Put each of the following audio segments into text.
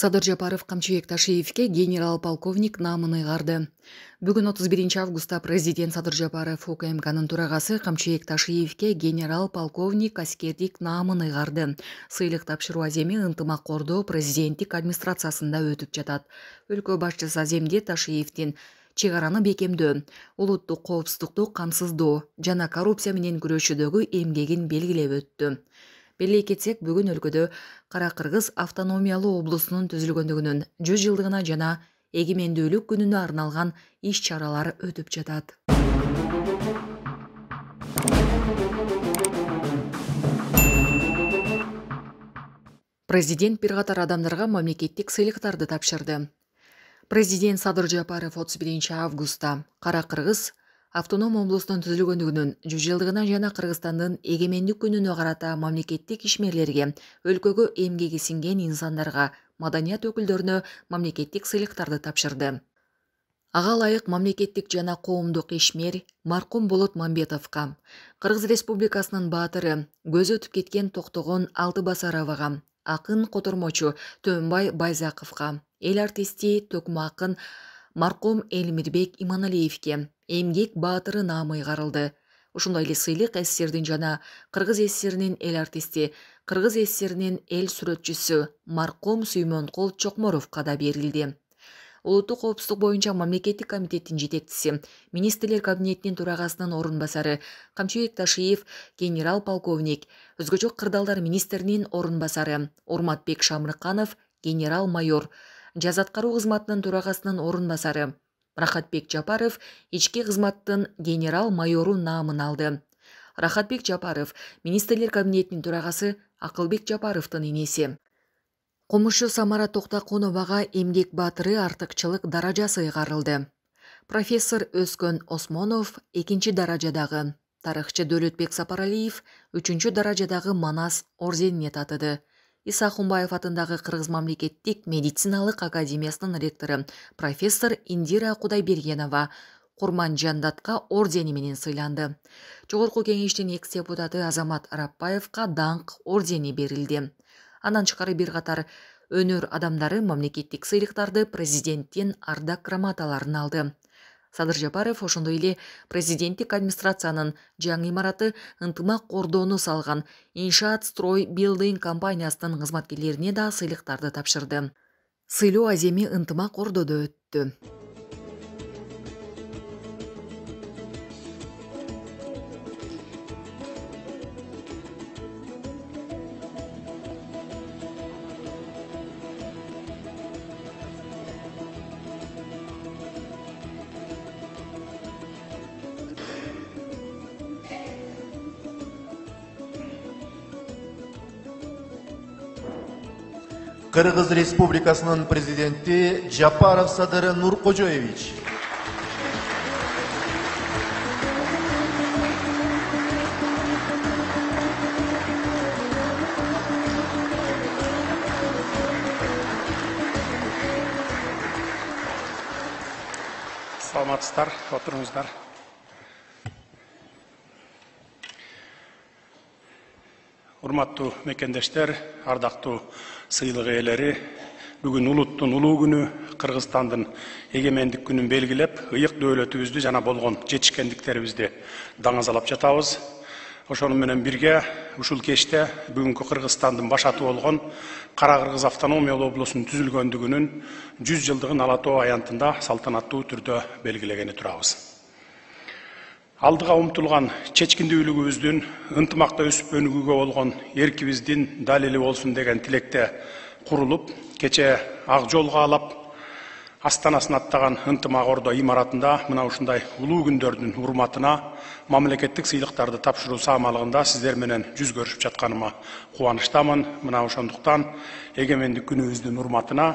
садыр жапаров камчыбек ташиевке генерал полковник наамын ыйгарды. Бүгүн отуз биринчи августта президент садыр жапаров укмкнын төрагасы камчыбек ташиевке генерал полковник аскердик наамын ыйгарды. Сыйлык тапшыруу аземи ынтымак кордоо президенттик администрациясында өтүп жатат. Өлкө башчысы аземде ташиевдин чек араны бекемдөө. Улуттук коопсуздукту камсыздоо жана коррупция менен күрөшүүдөгү эмгегин белгилеп өттү белгилей кетсек бүгүн өлкөдө кара кыргыз автономиялуу облусунун түзүлгөндүгүнүн жүз жылдыгына жана эгемендүүлүк күнүнө арналган иш чаралар өтүп жатат. Президент бир катар адамдарга мамлекеттик сыйлыктарды тапшырды. Президент садыр жапаров отуз биринчи августта кара кыргыз автоном облустун түзүлгөндүгүнүн жүз жылдыгына жана кыргызстандын эгемендик күнүнө карата мамлекеттик ишмерлерге өлкөгө эмгеги сиңген инсандарга маданият өкүлдөрүнө мамлекеттик сыйлыктарды тапшырды. Ага ылайык мамлекеттик жана коомдук ишмер маркум болот мамбетовго кыргыз республикасынын баатыры көзү өтүп кеткен токтогон алтыбасаровага акын котормочу төөнбай байзаковго эл артисти төкмө акын маркум элмирбек иманалиевке эмгек баатыры наамы ыйгарылды ушундай эле сыйлык сссрдин жана кыргыз ссринин эл артисти кыргыз ссринин эл сүрөтчүсү маркум сүймөнкул чокморовго да берилди. Улуттук коопсуздук боюнча мамлекеттик комитеттин жетекчиси министрлер кабинетинин төрагасынын орун басары камчыбек ташиев генерал полковник өзгөчө кырдаалдар министринин орун басары урматбек шамрыканов генерал майор жаз аткаруу кызматынын төрагасынын орун басары рахатбек жапаров ички кызматтын генерал майору наамын алды. Рахатбек жапаров министрлер кабинетинин төрагасы акылбек жапаровдун энеси комузчу самара токтокуновага эмгек баатыры артыкчылык даражасы ыйгарылды. Профессор өскөн осмонов экинчи даражадагы. Тарыхчы дөөлөтбек сапаралиев үчүнчү даражадагы манас орденине татыды. Исахунбаев атындагы кыргыз мамлекеттик медициналык академиясынын ректору профессор индира кудайбергенова курманжан датка ордени менен сыйланды жогорку кеңештин экс депутаты азамат арапбаевка даңк ордени берилди андан тышкары бир катар өнөр адамдары мамлекеттик сыйлыктарды президенттин ардак грамоталарын алды. Садыр жапаров ошондой эле президенттик администрациянын жаңы имараты ынтымак кордоону салган иншаат строй билдинг компаниясынын кызматкерлерине да сыйлыктарды тапшырды. Сыйлоо аземи ынтымак кордодо өттү. Кыргыз Республикасынын президенти Жапаров Садыр Нуркожоевич. саламатсыздар отуруңуздар урматтуу мекендештер ардактуу сыйлык ээлери бүгүн улуттун улуу күнү кыргызстандын эгемендик күнүн белгилеп ыйык дөөлөтүбүздү жана болгон жетишкендиктерибизди даңазалап жатабыз. Ошону менен бирге ушул кечте бүгүнкү кыргызстандын баш аты болгон кара кыргыз автономиялуу облусунун түзүлгөндүгүнүн жүз жылдыгын ала тоо аянтында салтанаттуу түрдө белгилегени турабыз. Алдыга умтулган чечкиндүүлүгүбүздүн ынтымакта өсүп өнүгүүгө болгон эркибиздин далили болсун деген тилекте курулуп кечээ ак жол каалап астанасын аттаган ынтымак ордо имаратында мына ушундай улуу күндөрдүн урматына мамлекеттик сыйлыктарды тапшыруу саамалыгында сиздер менен жүз көрүшүп жатканыма кубанычтамын мына ошондуктан эгемендик күнүбүздүн урматына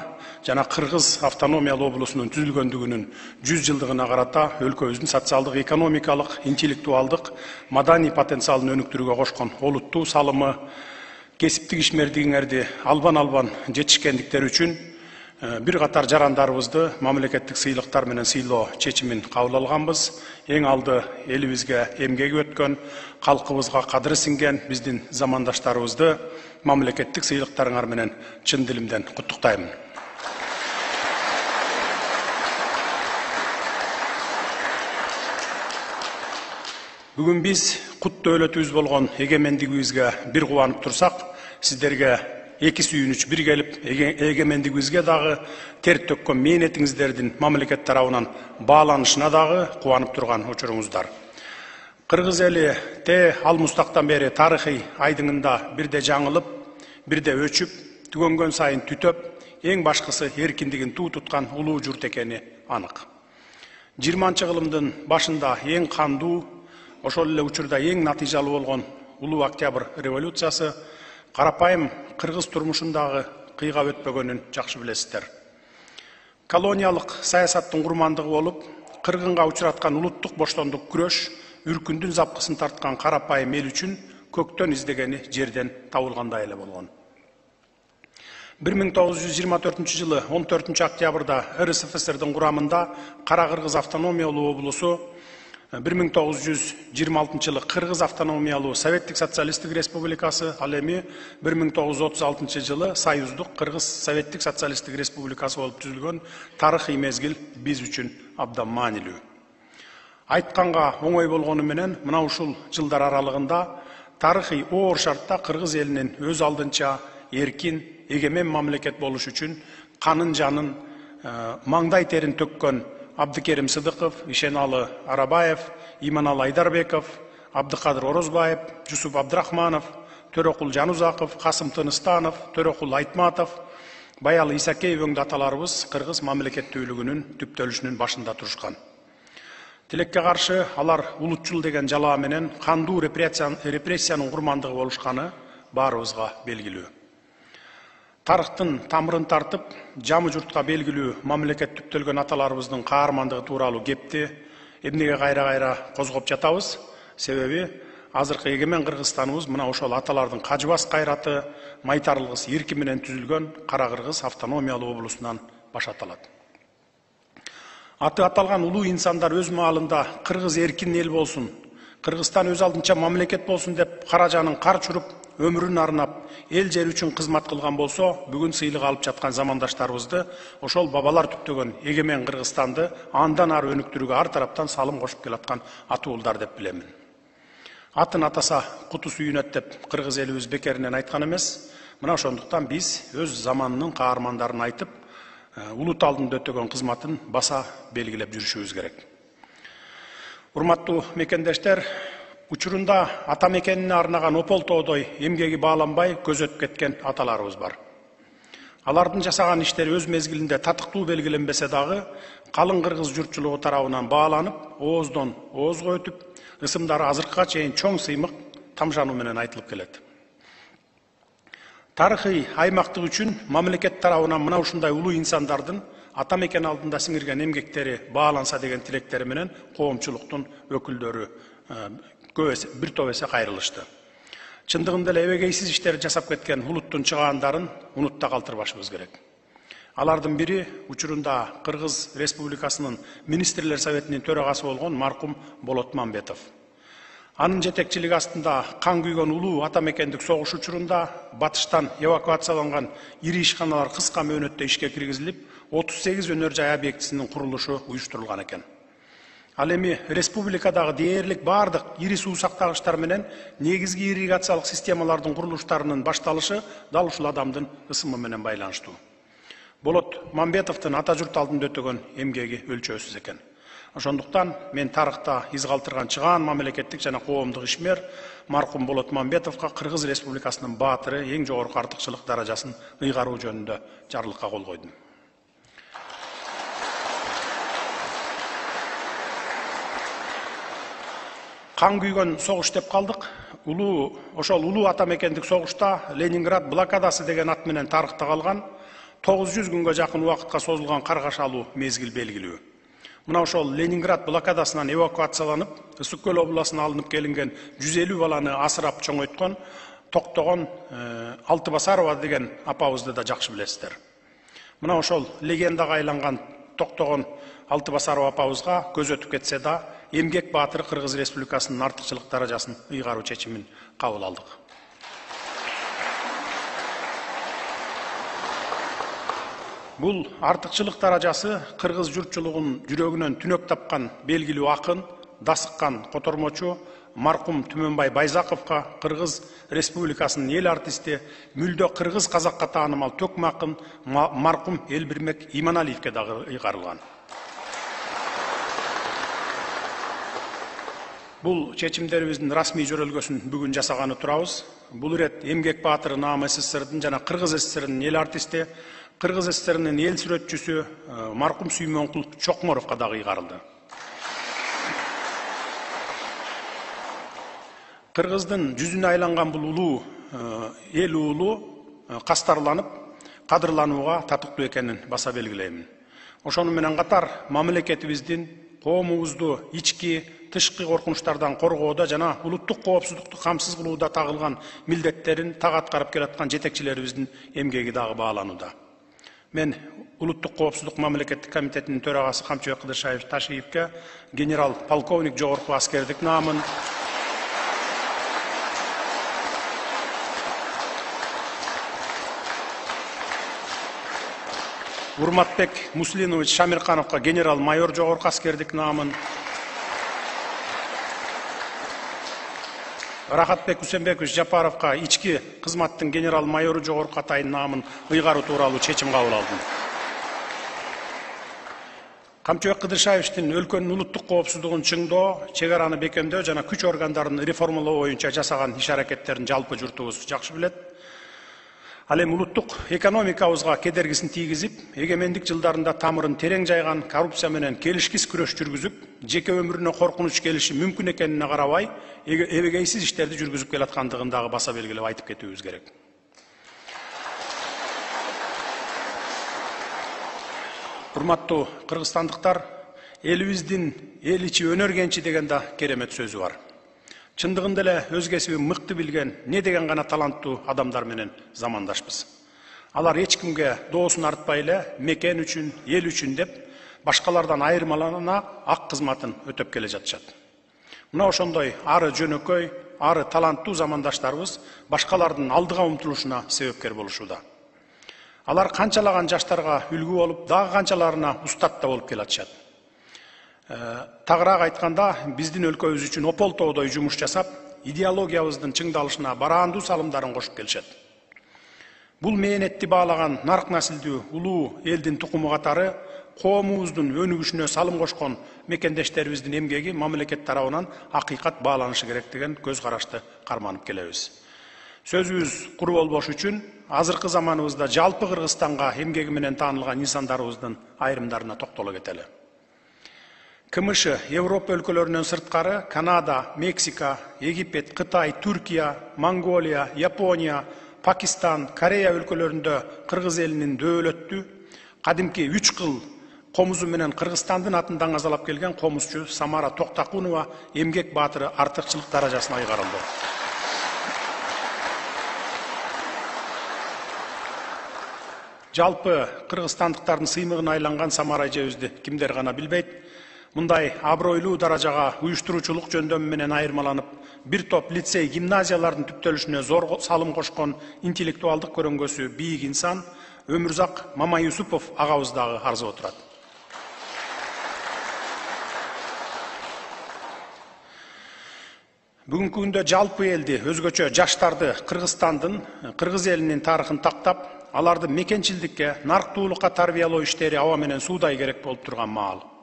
жана кыргыз автономиялуу облусунун түзүлгөндүгүнүн жүз жылдыгына карата өлкөбүздүн социалдык экономикалык интеллектуалдык маданий потенциалын өнүктүрүүгө кошкон олуттуу салымы. Кесиптик ишмердигиңерди албан албан жетишкендиктери үчүн бир катар жарандарыбызды мамлекеттик сыйлыктар менен сыйлоо чечимин кабыл алганбыз. Эң алды элибизге эмгеги өткөн калкыбызга кадыры сиңген биздин замандаштарыбызды мамлекеттик сыйлыктарыңар менен чын дилимден куттуктаймын бүгүн биз кут дөөлөтүбүз болгон эгемендигибизге бир кубанып турсак сиздерге эки сүйүнүч бир келип эгемендигибизге дагы тер төккөн мээнетиңиздердин мамлекет тарабынан бааланышына дагы кубанып турган учуруңуздар кыргыз эли те ал мустактан бери тарыхый айдыңында бирде жаңылып бирде өчүп түгөнгөн сайын түтөп эң башкысы эркиндигин туу туткан улуу журт экени анык жыйырманчы кылымдын башында эң кандуу ошол эле учурда эң натыйжалуу болгон улуу октябрь революциясы карапайым кыргыз турмушундагы кыйга өтпөгөнүн жакшы билесиздер. Колониялык саясаттын курмандыгы болуп кыргынга учураткан улуттук боштондук күрөш үркүндүн запкысын тарткан карапайым эл үчүн көктөн издегени жерден табылгандай эле болгон. Бир миң тогуз жүз жыйырма төртүнчү жылы он төртүнчү октябрда рсфсрдин курамында кара кыргыз автономиялуу облусу бир миң тогуз жүз жыйырма алтынчы жылы кыргыз автономиялуу советтик социалисттик республикасы ал эми бир миң тогуз жүз отуз алтынчы жылы союздук кыргыз советтик социалисттик республикасы болуп түзүлгөн тарыхый мезгил биз үчүн абдан маанилүү айтканга оңой болгону менен мына ушул жылдар аралыгында тарыхый оор шартта кыргыз элинин өз алдынча эркин эгемен мамлекет болуш үчүн канын жанын маңдай терин төккөн абдыкерим сыдыков ишеналы арабаев иманалы айдарбеков абдыкадыр орозбаев жусуп абдрахманов төрөкул жанузаков касым тыныстанов төрөкул айтматов баялы исакеев өңдүү аталарыбыз кыргыз мамлекеттүүлүгүнүн түптөлүшүнүн башында турушкан тилекке каршы алар улутчул деген жалаа менен кандуу репрессиянын курмандыгы болушканы баарыбызга белгилүү тарыхтын тамырын тартып жамы журтка белгилүү мамлекет түптөлгөн аталарыбыздын каармандыгы тууралуу кепти эмнеге кайра кайра козгоп жатабыз себеби азыркы эгемен кыргызстаныбыз мына ошол аталардын кажыбас кайраты майтарылгыс ирки менен түзүлгөн кара кыргыз автономиялуу облусунан башталат аты аталган улуу инсандар өз маалында кыргыз эркин эл болсун кыргызстан өз алдынча мамлекет болсун деп кара жанын кар чуруп өмүрүн арнап эл жер үчүн кызмат кылган болсо бүгүн сыйлык алып жаткан замандаштарыбызды ошол бабалар түптөгөн эгемен кыргызстанды андан ары өнүктүрүүгө ар тараптан салым кошуп келаткан ата уулдар деп билемин атын атаса куту сүйүнөт деп кыргыз элибиз бекеринен айткан эмес мына ошондуктан биз өз заманынын каармандарын айтып улут алдында өтөгөн кызматын баса белгилеп жүрүшүбүз керек. Урматтуу мекендештер учурунда ата мекенине арнаган опол тоодой эмгеги бааланбай көз өтүп кеткен аталарыбыз бар. Алардын жасаган иштери өз мезгилинде татыктуу белгиленбесе дагы калың кыргыз журтчулугу тарабынан бааланып ооздон оозго өтүп ысымдары азыркыга чейин чоң сыймык тамшануу менен айтылып келет. Тарыхый аймактык үчүн мамлекет тарабынан мына ушундай улуу инсандардын ата мекен алдында сиңирген эмгектери бааланса деген тилектери менен коомчулуктун өкүлдөрү топ эсе кайрылышты чындыгында эле эбегейсиз иштерди жасап кеткен улуттун чыгаандарын унутта калтырбашыбыз керек. Алардын бири учурунда кыргыз республикасынын министрлер советинин төрагасы болгон маркум болот мамбетов анын жетекчилиги астында кан күйгөн улуу ата мекендик согуш учурунда батыштан эвакуацияланган ири ишканалар кыска мөөнөттө ишке киргизилип отуз сегиз өнөр жай объектисинин курулушу уюштурулган экен ал эми республикадагы дээрлик баардык ири суу сактагычтар менен негизги ирригациялык системалардын курулуштарынын башталышы дал ушул адамдын ысымы менен байланыштуу. Болот мамбетовдун ата журт алдында өтөгөн эмгеги өлчөөсүз экен. Ошондуктан мен тарыхта из калтырган чыгаан мамлекеттик жана коомдук ишмер маркум болот мамбетовго кыргыз республикасынын баатыры эң жогорку артыкчылык даражасын ыйгаруу жөнүндө жарлыкка кол койдум. Кан күйгөн согуш деп калдык улуу ошол улуу ата мекендик согушта ленинград блокадасы деген ат менен тарыхта калган тогуз жүз күнгө жакын убакытка созулган каргашалуу мезгил белгилүү мына ошол ленинград блокадасынан эвакуацияланып ысык көл алынып жүз элүү баланы асырап чоңойткон токтогон алты басарова деген апабызды да жакшы билесиздер мына ошол легендага айланган токтогон алты басарова апабызга көз өтүп кетсе да эмгек баатыры кыргыз республикасынын артыкчылык даражасын ыйгаруу чечимин кабыл алдык бул артыкчылык даражасы кыргыз журтчулугунун жүрөгүнөн түнөк тапкан белгилүү акын дасыккан котормочу марқұм түменбай байзақовқа қырғыз республикасының ел артисті мүлде қырғыз қазаққа таанымал төкім ақын марқұм елбірмек иманалиевке дагы ыйгарылган бул чечимдерибиздин расмий жөрөлгөсүн бүгүн жасаганы турабыз бул ирет эмгек баатыры наам сссрдин жана кыргыз ссринин эл артисти кыргыз ссринин эл сүрөтчүсү маркум сүймөнкул чокморовго дагы ыйгарылды кыргыздын жүзүнө айланган бул улуу эл уулу кастарланып кадырланууга татыктуу экенин баса белгилеймин ошону менен катар мамлекетибиздин коомубузду ички тышкы коркунучтардан коргоодо жана улуттук коопсуздукту камсыз кылууда тагылган милдеттерин так аткарып келаткан жетекчилерибиздин эмгеги дагы бааланууда. Мен улуттук коопсуздук мамлекеттик комитетинин төрагасы камчыбек кыдыршаев ташиевке генерал полковник жогорку аскердик наамын урматбек муслинович шамиркановго генерал майор жогорку аскердик наамын рахатбек усенбекович жапаровго ички кызматтын генерал майору жогорку атайын наамын ыйгаруу тууралуу чечим кабыл алдым. Камчыбек кыдыршаевичтин өлкөнүн улуттук коопсуздугун чыңдоо чек араны бекемдөө жана күч органдарын реформалоо боюнча жасаган иш аракеттерин жалпы журтубуз жакшы билет. Ал эми улуттук экономикабызга кедергисин тийгизип эгемендик жылдарында тамырын терең жайган коррупция менен келишкис күрөш жүргүзүп жеке өмүрүнө коркунуч келиши мүмкүн экенине карабай эбегейсиз иштерди жүргүзүп келаткандыгын дагы баса белгилеп айтып кетүүбүз керек. Урматтуу кыргызстандыктар элибиздин эл ичи өнөр кенчи деген да керемет сөзү бар. Чындыгында эле өз кесибин мыкты билген не деген гана таланттуу адамдар менен замандашпыз алар эч кимге доосун артпай эле мекен үчүн эл үчүн деп башкалардан айырмалана ак кызматын өтөп келе жатышат. Мына ошондой ары жөнөкөй ары таланттуу замандаштарыбыз башкалардын алдыга умтулушуна себепкер болушууда алар канчалаган жаштарга үлгү болуп дагы канчаларына устат да болуп келатышат тагыраак айтканда биздин өлкөбүз үчүн ополтоодой жумуш жасап идеологиябыздын чыңдалышына бараандуу салымдарын кошуп келишет. Бул мээнетти баалаган нарк насилдүү улуу элдин тукуму катары коомубуздун өнүгүшүнө салым кошкон мекендештерибиздин эмгеги мамлекет тарабынан акыйкат бааланышы керек деген көз карашты карманып келебиз. Сөзүбүз куру болбош үчүн азыркы заманыбызда жалпы кыргызстанга эмгеги менен таанылган инсандарыбыздын айрымдарына токтоло кетели кмш европа өлкөлөрүнөн сырткары канада мексика египет кытай түркия монголия япония пакистан корея өлкөлөрүндө кыргыз элинин дөөлөттүү кадимки үч кыл комузу менен кыргызстандын атын даңазалап келген комузчу самара токтакунова эмгек баатыры артыкчылык даражасына ыйгарылды жалпы кыргызстандыктардын сыймыгына айланган самара эжебизди кимдер гана билбейт мындай абройлуу даражага уюштуруучулук жөндөмү менен айырмаланып бир топ лицей гимназиялардын түптөлүшүнө зор салым кошкон интеллектуалдык көрөңгөсү бийик инсан өмүрзак мамаюсупов агабыз дагы арзып отурат. Бүгүнкү күндө жалпы элди өзгөчө жаштарды кыргызстандын кыргыз элинин тарыхын тактап аларды мекенчилдикке нарктуулукка тарбиялоо иштери аба менен суудай керек болуп турган маал.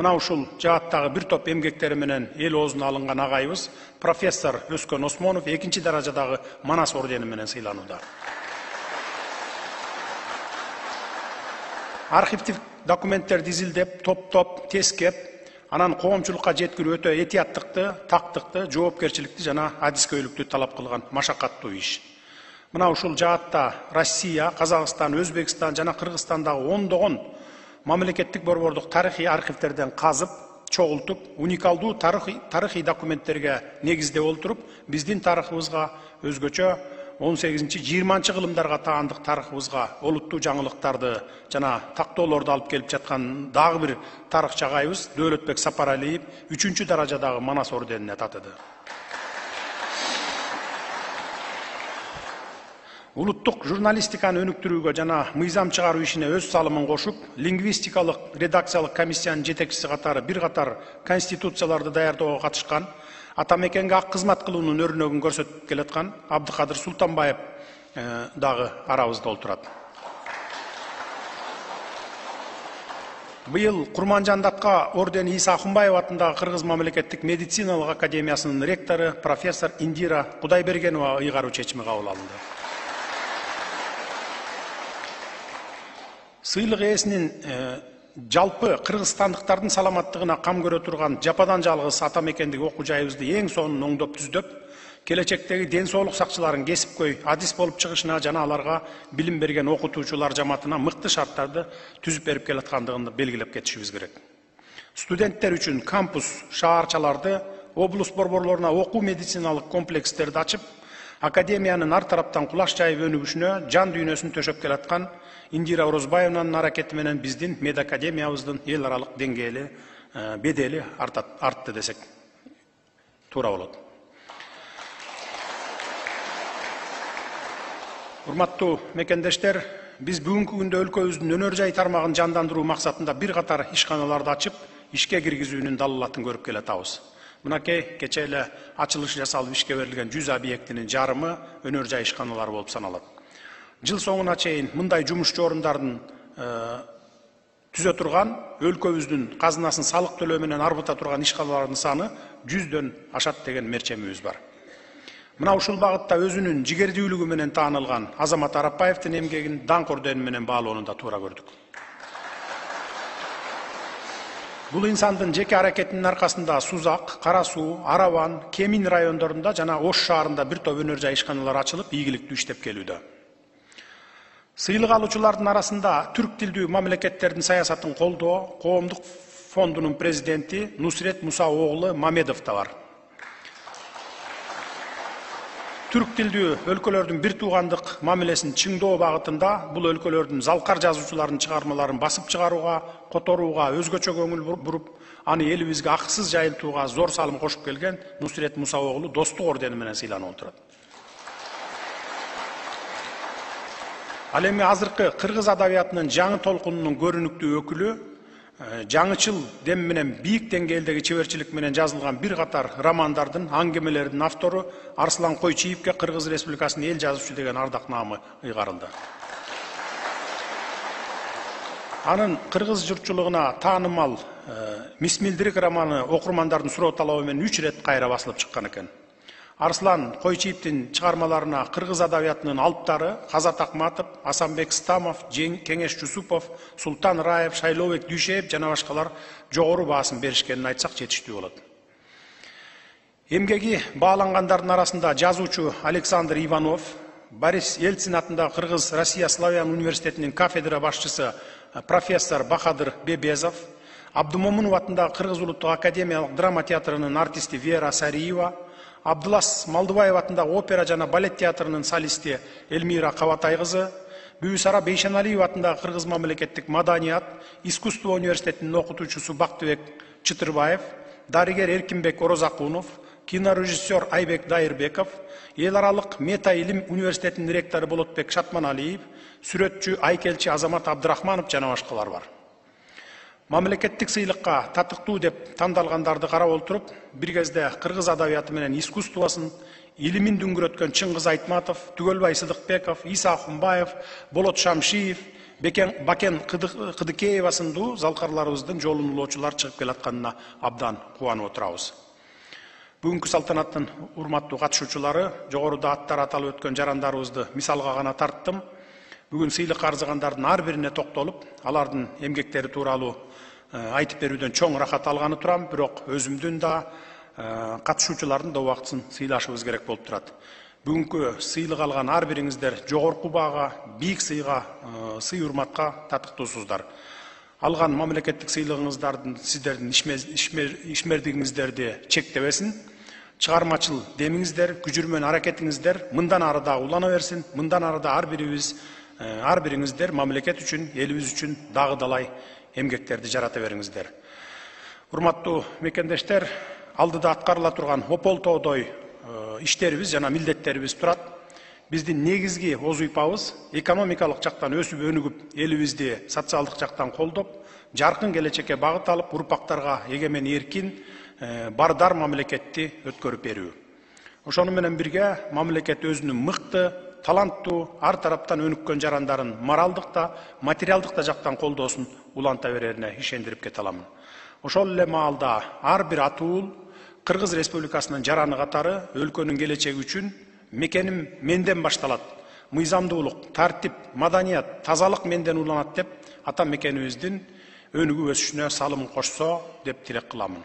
Мына ушул жааттагы бир топ эмгектери менен эл оозуна алынган агайыбыз профессор өскөн осмонов экинчи даражадагы манас ордени менен сыйланууда. Архивдик документтерди изилдеп топтоп тескеп анан коомчулукка жеткирүү өтө этияттыкты тактыкты жоопкерчиликти жана адискөйлүктү талап кылган машакаттуу иш. Мына ушул жаатта россия казакстан өзбекстан жана кыргызстандагы ондогон мамлекеттик борбордук тарыхый архивдерден казып чогултуп уникалдуу тарыхый документтерге негиздеп олтуруп биздин тарыхыбызга өзгөчө он сегизинчи жыйырманчы кылымдарга таандык тарыхыбызга олуттуу жаңылыктарды жана тактоолорду алып келип жаткан дагы бир тарыхчы агайыбыз дөөлөтбек сапаралиев үчүнчү даражадагы манас орденине татыды улуттук журналистиканы өнүктүрүүгө жана мыйзам чыгаруу ишине өз салымын кошуп лингвистикалык редакциялык комиссиянын жетекчиси катары бир катар конституцияларды даярдоого катышкан ата мекенге ак кызмат кылуунун өрнөгүн көрсөтүп келаткан абдыкадыр султанбаев дагы арабызда отурат быйыл курманжандатка ордени иса акунбаев атындагы кыргыз мамлекеттик медициналык академиясынын ректору профессор индира кудайбергенова ыйгаруу чечими кабыл алынды. Сыйлык ээсинин жалпы кыргызстандыктардын саламаттыгына кам көрө турган жападан жалгыз ата мекендик окуу жайыбызды эң сонун оңдоп түздөп келечектеги ден соолук сакчыларынын кесипкөй адис болуп чыгышына жана аларга билим берген окутуучулар жамаатына мыкты шарттарды түзүп берип келаткандыгын белгилеп кетишибиз керек. Студенттер үчүн кампус шаарчаларды облус борборлоруна окуу медициналык комплекстерди ачып академиянын ар тараптан кулаш жайып өнүгүшүнө жан дүйнөсүн төшөп келаткан индира орозбаевнанын аракети менен биздин мед академиябыздын эл аралык деңгээли бедели артты десек туура болот урматтуу мекендештер биз бүгүнкү күндө өлкөбүздүн өнөр жай тармагын жандандыруу максатында бир катар ишканаларды ачып ишке киргизүүнүн далалатын көрүп келатабыз мынакей кечээ эле ачылышы жасалып ишке берилген жүз объектинин жарымы өнөр жай ишканалары болуп саналат жыл соңуна чейин мындай жумушчу орундардын түзө турган өлкөбүздүн казынасын салык төлөө менен арбыта турган ишканалардын саны жүздөн ашат деген мерчемибиз бар. Мына ушул багытта өзүнүн жигердүүлүгү менен таанылган азамат арапбаевдин эмгегин даңк ордени менен баалоону да туура көрдүк. Бул инсандын жеке аракетинин аркасында сузак кара суу араван кемин райондорунда жана ош шаарында бир топ өнөр жай ишканалар ачылып ийгиликтүү иштеп келүүдө. Сыйлык алуучулардын арасында түрк тилдүү мамлекеттердин саясатын колдоо коомдук фондунун президенти нусрет муса мамедов да бар. Түрк тилдүү өлкөлөрдүн бир туугандык мамилесин чыңдоо багытында бул өлкөлөрдүн залкар жазуучуларынын чыгармаларын басып чыгарууга которууга өзгөчө көңүл буруп аны элибизге акысыз жайылтууга зор салым кошуп келген нусрет муса оглу достук ордени менен сыйланып отурат ал эми азыркы кыргыз адабиятынын жаңы толкунунун көрүнүктүү өкүлү жаңычыл дем менен бийик деңгээлдеги чеберчилик менен жазылган бир катар романдардын аңгемелердин автору арслан койчиевке кыргыз республикасынын эл жазуучу деген ардак наамы ыйгарылды анын кыргыз журтчулугуна таанымал мисмилдирик романы окурмандардын суроо талабы менен үч ирет кайра басылып чыккан экен арслан койчиевдин чыгармаларына кыргыз адабиятынын алыптары казат акматов асанбек стамов кеңеш жусупов султан раев шайлообек дүйшеев жана башкалар жогору баасын беришкенин айтсак жетиштүү болот эмгеги баалангандардын арасында жазуучу александр иванов борис ельцин атындагы кыргыз россия славян университетинин кафедра башчысы профессор бахадыр бебезов абдымомунов атындагы кыргыз улуттук академиялык драма театрынын артисти вера сариева абдылас малдыбаев атындагы опера жана балет театрынын солисти элмира кабатай кызы бүбүсара бейшеналиева атындагы кыргыз мамлекеттик маданият искусство университетинин окутуучусу бактыбек чытырбаев дарыгер эркинбек орозакунов кинорежиссер айбек дайырбеков эл аралык мета илим университетинин ректору болотбек шатманалиев сүрөтчү айкелчи азамат абдрахманов жана башкалар бар. Мамлекеттик сыйлыкка татыктуу деп тандалгандарды карап отуруп бир кезде кыргыз адабияты менен искусствосун илимин дүңгүрөткөн чыңгыз айтматов түгөлбай сыдыкбеков иса акунбаев болот шамшиев бакен кыдыкеева сындуу залкарларыбыздын жолун улоочулар чыгып келатканына абдан кубанып отурабыз бүгүнкү салтанаттын урматтуу катышуучулары жогоруда аттары аталып өткөн жарандарыбызды мисалга гана тарттым. Бүгүн сыйлык арзыгандардын ар бирине токтолуп алардын эмгектери тууралуу айтып берүүдөн чоң ырахат алганы турам бирок өзүмдүн да катышуучулардын да убактысын сыйлашыбыз керек болуп турат бүгүнкү сыйлык алган ар бириңиздер жогорку баага бийик сыйга сый урматка татыктуусуздар алган мамлекеттик сыйлыгыңыздардын сиздердин ишмердигиңиздерди чектебесин чыгармачыл демиңиздер күжүрмөн аракетиңиздер мындан ары дагы улана берсин мындан ары да ар бирибиз ар бириңиздер мамлекет үчүн элибиз үчүн дагы далай эмгектерди жарата бериңиздер. Урматтуу мекендештер алдыда аткарыла турган ополтоодой иштерибиз жана милдеттерибиз турат. Биздин негизги оз уйпабыз экономикалык жактан өсүп өнүгүп элибизди социалдык жактан колдоп жаркын келечекке багыт алып урпактарга эгемен эркин э, бардар мамлекетти өткөрүп берүү. Ошону менен бирге мамлекет өзүнүн мыкты таланттуу ар тараптан өнүккөн жарандарын моралдык да материалдык да жактан колдоосун уланта берерине ишендирип кете аламын ошол эле маалда ар бир атуул кыргыз республикасынын жараны катары өлкөнүн келечеги үчүн мекеним менден башталат мыйзамдуулук тартип маданият тазалык менден уланат деп ата мекенибиздин өнүгүп өсүшүнө салымын кошсо деп тилек кыламын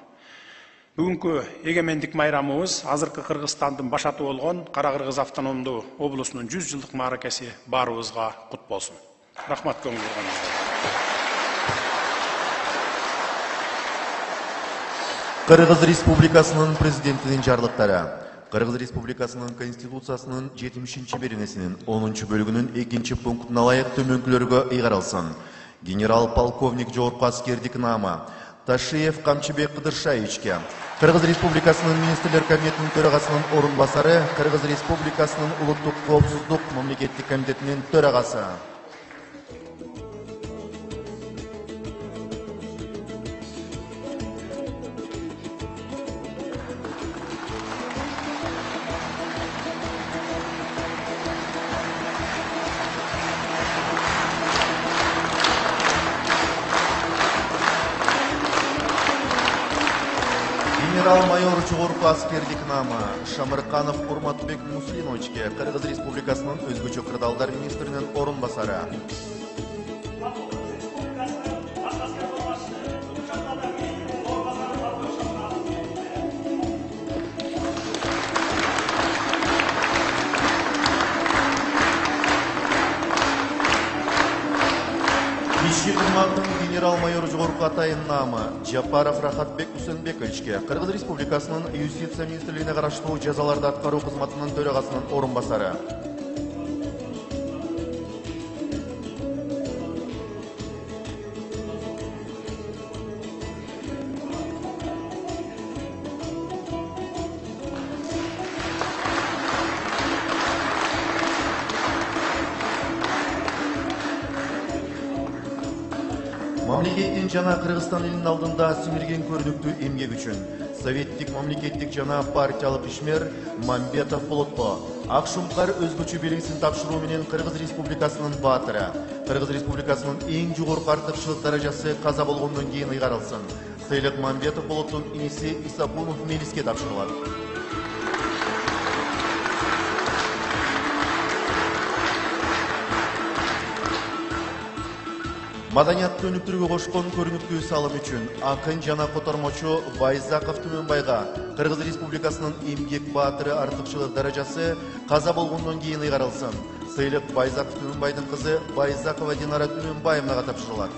бүгүнкү эгемендик майрамыбыз азыркы кыргызстандын башаты болгон кара кыргыз автономдуу облусунун жүз жылдык мааракеси баарыбызга кут болсун рахмат көңүл бурганыңыздарга Кыргыз Республикасынын президентинин жарлыктары. Кыргыз Республикасынын Конституциясынын 70 беренесинин 10 бөлүгүнүн 2 пунктуна ылайык төмөнкүлөргө ыйгарылсын. Генерал полковник жогорку аскердик наама Ташиев Камчыбек Кыдыршаевичке, Кыргыз Республикасынын министрлер кабинетинин төрагасынын орун басары, Кыргыз Республикасынын улуттук коопсуздук мамлекеттик комитетинин кырдаалдар министринин орун басары. Иши кызматынын генерал-майор жогорку атайын наамы Жапаров Рахатбек Усенбековичке Кыргыз Республикасынын юстиция министрлигине караштуу жазаларды аткаруу кызматынын төрагасынын орун жана Кыргызстан элинин алдында сиңирген көрүнүктүү эмгек үчүн советтик мамлекеттик жана партиялык ишмер Мамбетов Болотко Ак Шумкар өзгөчө белгисин тапшыруу менен Кыргыз Республикасынын баатыры, Кыргыз Республикасынын эң жогорку артыкчылык даражасы каза болгондон кийин ыйгарылсын. Сыйлык Мамбетов Болоттун иниси Исапунов Мелиске тапшырылат. Маданиятты өнүктүрүүгө кошкон көрүнүктүү салым үчүн акын жана котормочу Байзаков Түмөнбайга Кыргыз Республикасынын эмгек баатыры артыкчылык даражасы каза болгондон кийин ыйгарылсын. Сыйлык Байзаков Түмөнбайдын кызы Байзакова Динара Түмөнбаевнага тапшырылат.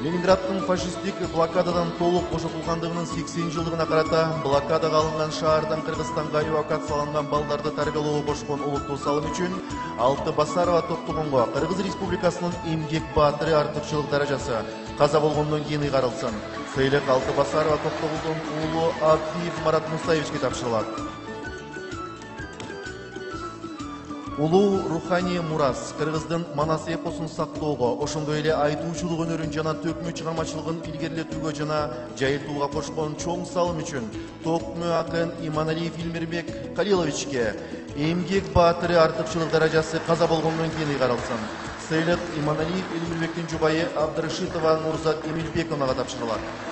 Ленинградтың фашисттик блокададан толук бошотулгандыгынын 80 жылдыгына карата блокадага алынган шаардан Кыргызстанга эвакуацияланган балдарды тарбиялоого кошкон улуттуу салым үчүн Алты Басарова Токтогонго Кыргыз Республикасынын эмгек баатыры артыкчылык даражасы каза болгондон кийин ыйгарылсын. Сыйлык Алты Басарова Токтогулдун уулу Абдиев Марат Мусаевичке тапшырылат. Улуу руханий мурас кыргыздын манас эпосун сактоого ошондой эле айтуучулук өнөрүн жана төкмө чыгармачылыгын илгерилетүүгө жана жайылтууга кошкон чоң салым үчүн токмө акын иманалиев илмирбек калиловичке эмгек баатыры артыкчылык даражасы каза болгондон кийин ыйгарылсын. Сыйлык иманалиев илмирбектин жубайы абдырашитова нурзат эмилбековнага тапшырылат.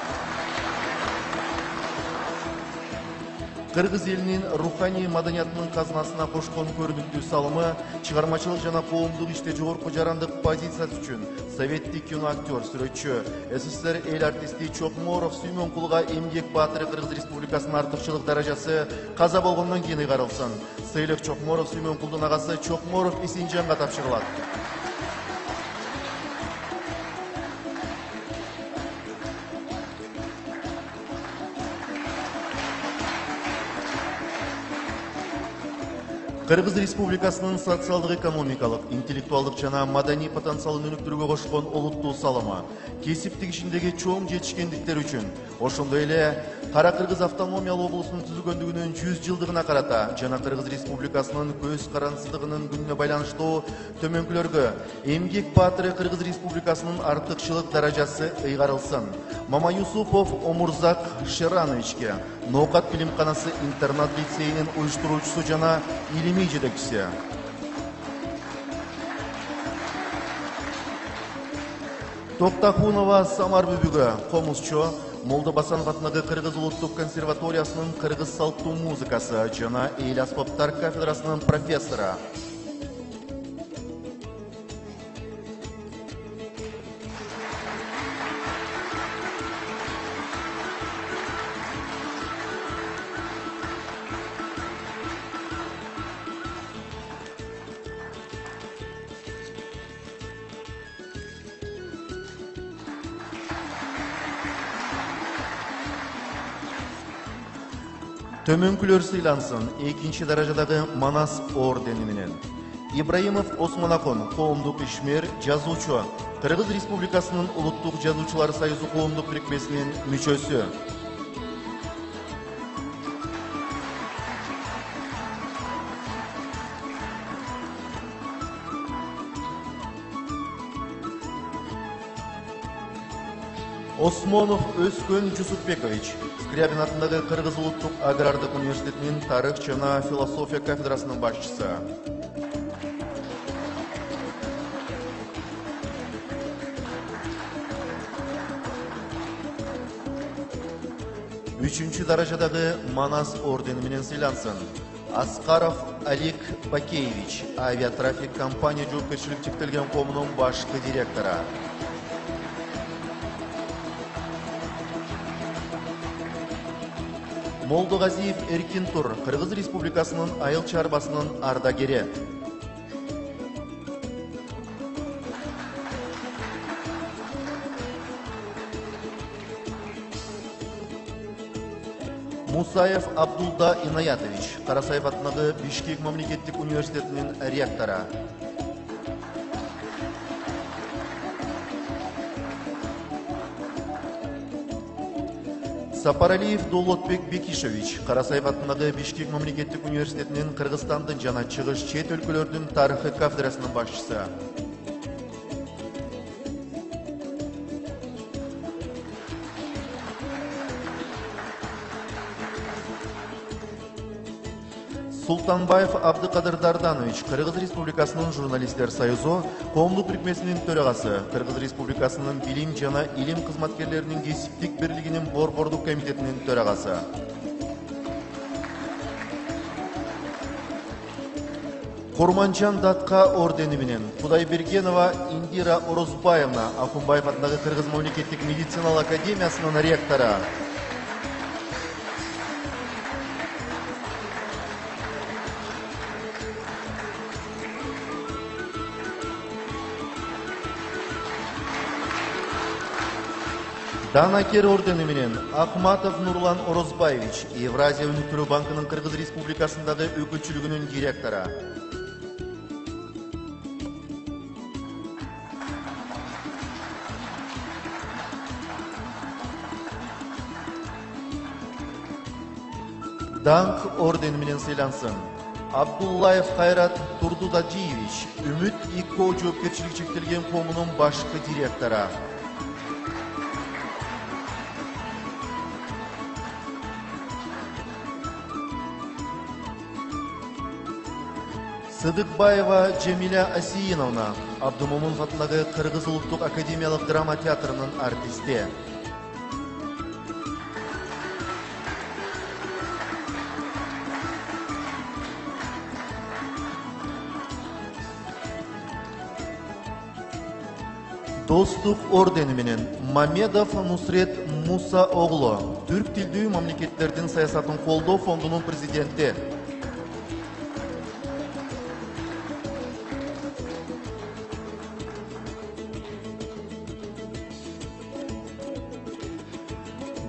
Кыргыз элинин руханий маданиятынын казынасына кошкон көрүнүктүү салымы чыгармачылык жана коомдук иште жогорку жарандык позициясы үчүн советтик киноактер сүрөтчү ссср эл артисти чокморов сүймөнкулга эмгек баатыры кыргыз республикасынын артыкчылык даражасы каза болгондон кийин ыйгарылсын сыйлык чокморов сүймөнкулдун агасы чокморов эсенжанга тапшырылат кыргыз республикасынын социалдык экономикалык интеллектуалдык жана маданий потенциалын өнүктүрүүгө кошкон олуттуу салымы кесиптик ишиндеги чоң жетишкендиктери үчүн ошондой эле кара кыргыз автономиялуу облусунун түзүлгөндүгүнүн жүз жылдыгына карата жана кыргыз республикасынын көз карандысыздыгынын күнүнө байланыштуу төмөнкүлөргө эмгек баатыры кыргыз республикасынын артыкчылык даражасы ыйгарылсын. Мамаюсупов омурзак шерановичке. Ноокат билимканасы интернат лицейинин уюштуруучусу жана илимий жетекчиси. Токтахунова самар бүбүгө комузчу молдо басанов атындагы кыргыз улуттук консерваториясынын кыргыз салттуу музыкасы жана эл аспаптар кафедрасынын профессору төмөнкүлөр сыйлансын экинчи даражадагы манас ордени менен ибраимов осмонакон коомдук ишмер жазуучу кыргыз республикасынын улуттук жазуучулар союзу коомдук бирикмесинин мүчөсү осмонов өскөн жусупбекович скрябин атындагы кыргыз улуттук агрардык университетинин тарых жана философия кафедрасынын башчысы үчүнчү даражадагы манас ордени менен сыйлансын аскаров олег бакеевич авиатрафик компания жоопкерчилиги чектелген коомунун башкы директору молдогазиев эркин тур кыргыз республикасынын айыл чарбасынын ардагери мусаев абдулда инаятович карасаев атындагы бишкек мамлекеттик университетинин ректору сапаралиев дулотбек бекишевич карасаев атындагы бишкек мамлекеттик университетинин кыргызстандын жана чыгыш чет өлкөлөрдүн тарыхы кафедрасынын башчысы султанбаев абдыкадыр дарданович кыргыз республикасынын журналисттер союзу коомдук бирикмесинин төрагасы кыргыз республикасынын билим жана илим кызматкерлеринин кесиптик бирлигинин борбордук комитетинин төрагасы курманжан датка ордени менен кудайбергенова индира орозбаевна акунбаев атындагы кыргыз мамлекеттик медициналык академиясынын ректору данакер ордени менен акматов нурлан орозбаевич евразия өнүктүрүү банкынын кыргыз республикасындагы өкүлчүлүгүнүн директору даңк ордени менен сыйлансын абдуллаев кайрат турдудажиевич үмүт ико жоопкерчилиги чектелген коомунун башкы директору сыдыкбаева жемиля асииновна абдымомунов атындагы кыргыз улуттук академиялык драма театрынын артисти достук ордени менен мамедов нусрет муса оглу түрк тилдүү мамлекеттердин саясатын колдоо фондунун президенти.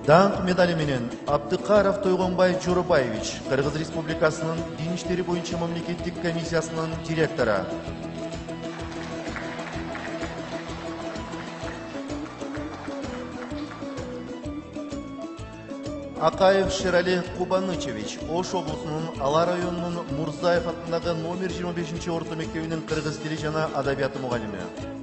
Даңқ медалі менен абдыкаров тойгонбай жорубаевич кыргыз республикасынын дин иштери боюнча мамлекеттик комиссиясынын директору акаев шерали кубанычевич ош облусунун ала районунун мурзаев атындагы номер жыйырма бешинчи орто мектебинин кыргыз тили жана адабияты мугалими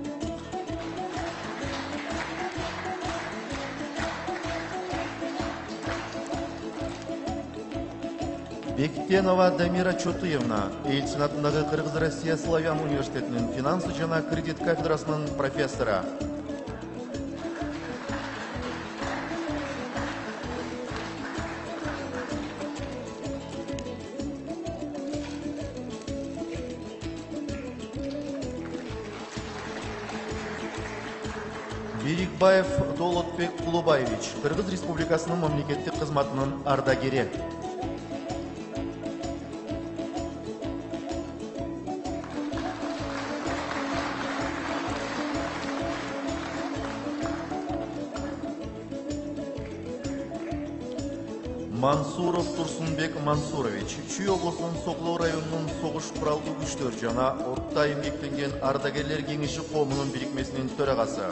бектенова дамира чотуевна эльцин атындагы кыргыз россия славян университетинин финансы жана кредит кафедрасынын профессору берикбаев долотбек кулубаевич кыргыз республикасынын мамлекеттик кызматынын ардагери турсунбек мансурович чүй облусунун соклоо районунун согуш куралдуу күчтөр жана орто эмгектенген ардагерлер кеңеши коомунун бирикмесинин төрагасы.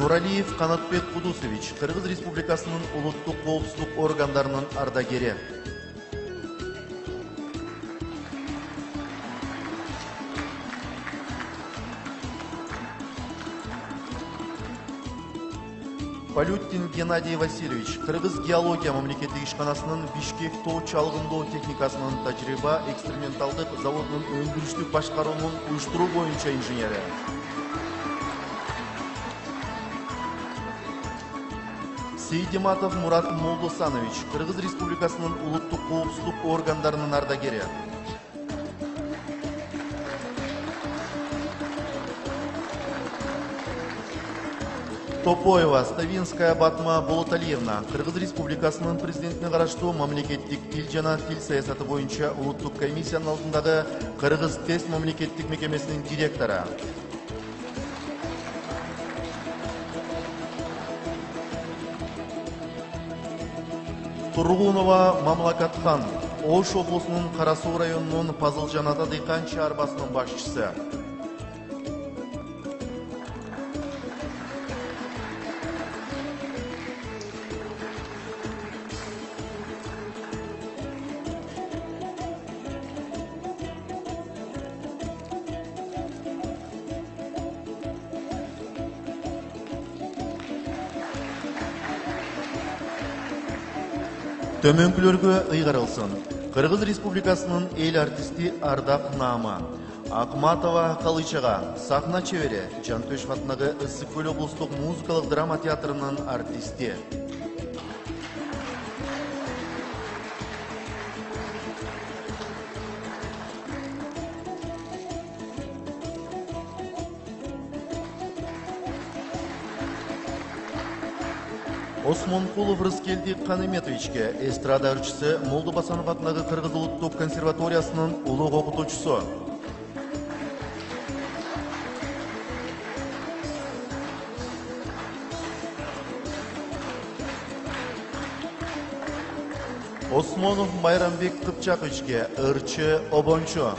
Нуралиев канатбек кудусович кыргыз республикасынын улуттук коопсуздук органдарынын ардагери полютин геннадий васильевич кыргыз геология мамлекеттик ишканасынын бишкек тоо чалгындоо техникасынын тажрыйба эксперименталдык заводунун өндүрүштүк башкаруунун уюштуруу боюнча инженери. Сейдиматов мурат молдосанович кыргыз республикасынын улуттук коопсуздук органдарынын ардагери. Топоева ставинская батма болоталиевна кыргыз республикасынын президентине караштуу мамлекеттик тил жана тил саясаты боюнча улуттук комиссиянын алдындагы кыргыз тест мамлекеттик мекемесинин директору тургунова мамлакатхан ош облусунун кара суу районунун пазылжан ата дыйкан чаарбасынын башчысы төмөнкүлөргө ыйгарылсын кыргыз республикасынын эл артисти ардак наама акматова калычага сахна чебери жантөшев атындагы ысык көл облустук музыкалык драма театрынын артисти. Осмонкулов рыскелди каныметовичке эстрада ырчысы молдобасанов атындагы кыргыз улуттук консерваториясынын улуг окутуучусу осмонов майрамбек кыпчаковичке ырчы обончу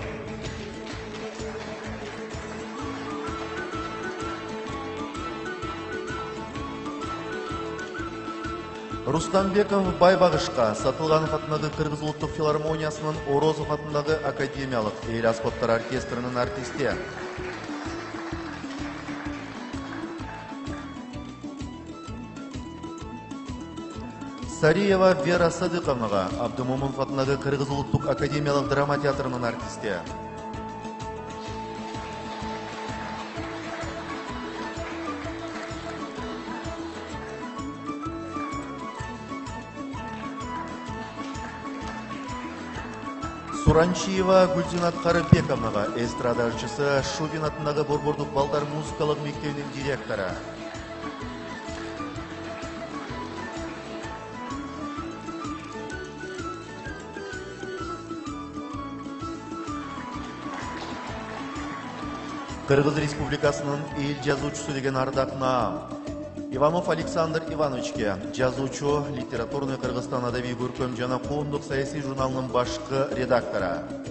рустамбеков байбагышка сатылганов атындагы кыргыз улуттук филармониясынын орозов атындагы академиялык эл аспаптар оркестринин артисти сариева вера садыковнага абдымомунов атындагы кыргыз улуттук академиялык драма театрынын артисти Туранчиева Гүлзинат Қарыбековнаға эстрада Шубин атындағы Борбордық балдар музыкалық мектебінің директоры. Қырғыз Республикасының ел жазушысы деген ардақ Иванов Александр Ивановичке жазуучу, литературный Кыргызстан адабий көркөм жана коомдук саясий журналынын башкы редактору.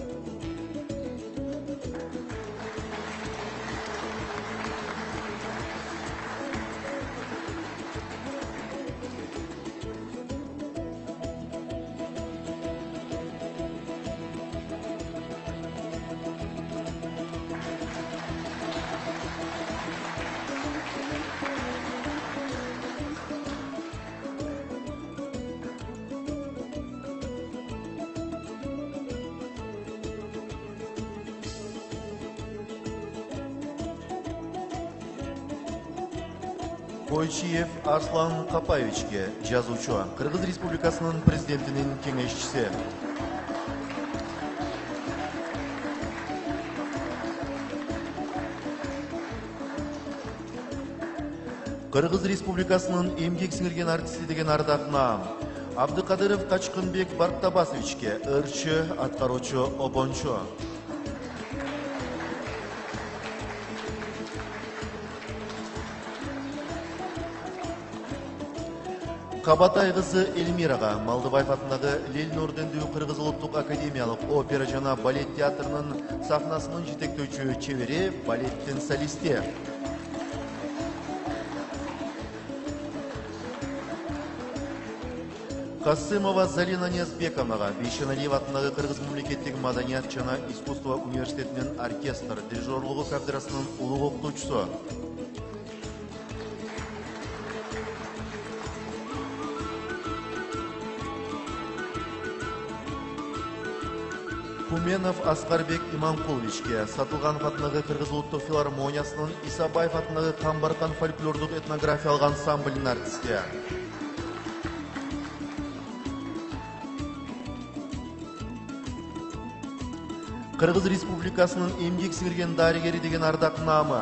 Койчиев Арслан Капаевичке жазуучу, Кыргыз Республикасынын президентинин кеңешчиси. Кыргыз Республикасынын эмгек сиңирген артисти деген ардак наам. Абдыкадыров Качкынбек Барктабасовичке ырчы, аткаруучу обончу. Кабатай кызы Эльмирага Малдыбаев атындагы Ленин ордендүү Кыргыз улуттук академиялык опера жана балет театрынын сахнасынын жетектөөчү чебери, балеттин солисти. Касымова Залина Ниязбековнаға Бейшеналиев атындағы Қырғыз мемлекеттік маданият жана искусство университетінің оркестр дирижерлығы кафедрасының улуг окутуучусу. Куменов Аскарбек Иманкуловичке Сатылганов атындағы Кыргыз улуттук филармониясынын Исабаев атындағы Камбаркан фольклордук этнографиялык ансамблинин артисти. Кыргыз Республикасынын эмгек сиңирген дарыгери деген ардак наамы